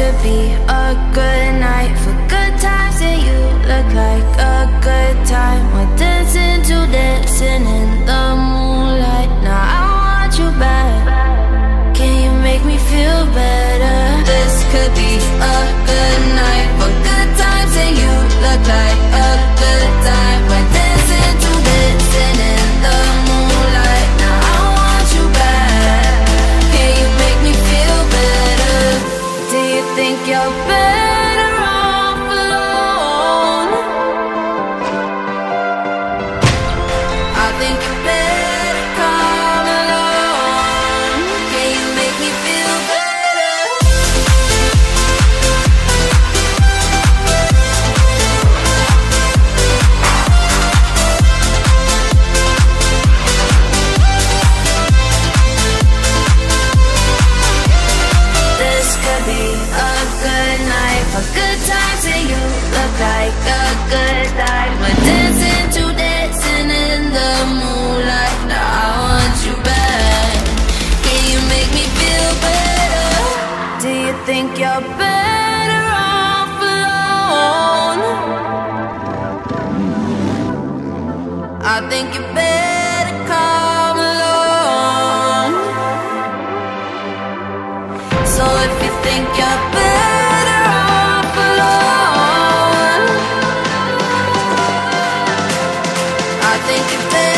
could be a good night for good times, and you look like a good time. We're dancing to dancing in the moonlight. Now I want you back. Can you make me feel better? This could be a think you're better be a good night for good times, and you look like a good time. We're dancing to dancing in the moonlight. Now I want you back. Can you make me feel better? Do you think you're better off alone? I think you better come think you're better